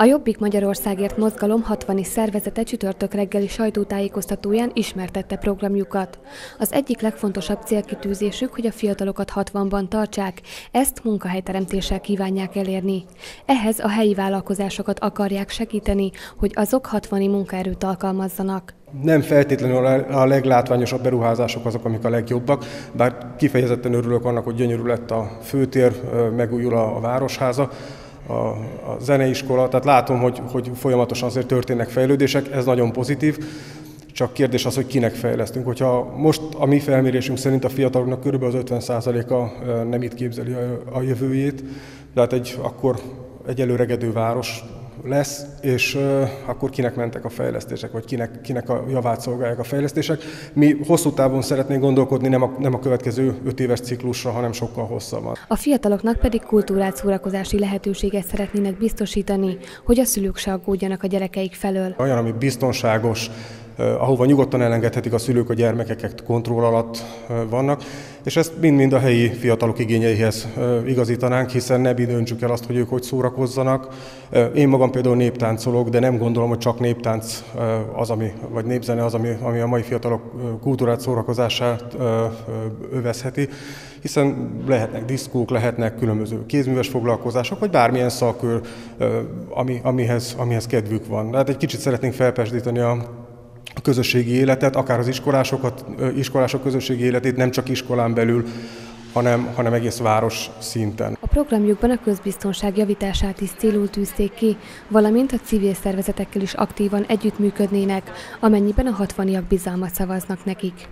A Jobbik Magyarországért mozgalom 60 szervezete csütörtök reggeli sajtótájékoztatóján ismertette programjukat. Az egyik legfontosabb célkitűzésük, hogy a fiatalokat 60-ban tartsák, ezt munkahelyteremtéssel kívánják elérni. Ehhez a helyi vállalkozásokat akarják segíteni, hogy azok 60 munkaerőt alkalmazzanak. Nem feltétlenül a leglátványosabb beruházások azok, amik a legjobbak, bár kifejezetten örülök annak, hogy gyönyörű lett a főtér, megújul a városháza, a, a zeneiskola, tehát látom, hogy, hogy folyamatosan azért történnek fejlődések, ez nagyon pozitív, csak kérdés az, hogy kinek fejlesztünk. Hogyha most a mi felmérésünk szerint a fiataloknak kb. az 50%-a nem itt képzeli a, a jövőjét, de hát egy, akkor egy előregedő város lesz, és uh, akkor kinek mentek a fejlesztések, vagy kinek, kinek a javát szolgálják a fejlesztések. Mi hosszú távon szeretnénk gondolkodni, nem a, nem a következő öt éves ciklusra, hanem sokkal hosszabban. A fiataloknak pedig kultúrát szórakozási lehetőséget szeretnének biztosítani, hogy a szülők se aggódjanak a gyerekeik felől. Olyan, ami biztonságos, ahova nyugodtan elengedhetik a szülők a gyermekeket kontroll alatt vannak, és ezt mind-mind a helyi fiatalok igényeihez igazítanánk, hiszen ne döntsük el azt, hogy ők hogy szórakozzanak. Én magam például néptáncolok, de nem gondolom, hogy csak néptánc az, ami, vagy népzene az, ami, ami a mai fiatalok kultúrát, szórakozását övezheti, hiszen lehetnek diszkók, lehetnek különböző kézműves foglalkozások, vagy bármilyen szakör, ami, amihez, amihez kedvük van. Tehát egy kicsit szeretnénk felpesdíteni a a közösségi életet, akár az iskolásokat, iskolások közösségi életét nem csak iskolán belül, hanem, hanem egész város szinten. A programjukban a közbiztonság javítását is célul tűzték ki, valamint a civil szervezetekkel is aktívan együttműködnének, amennyiben a hatvaniak bizalmat szavaznak nekik.